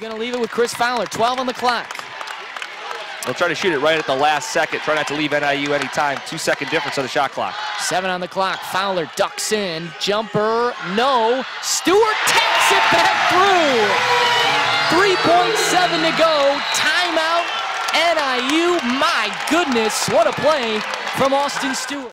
going to leave it with Chris Fowler. 12 on the clock. They'll try to shoot it right at the last second. Try not to leave NIU any time. Two second difference on the shot clock. Seven on the clock. Fowler ducks in. Jumper, no. Stewart takes it back through. 3.7 to go. Timeout. NIU. My goodness, what a play from Austin Stewart.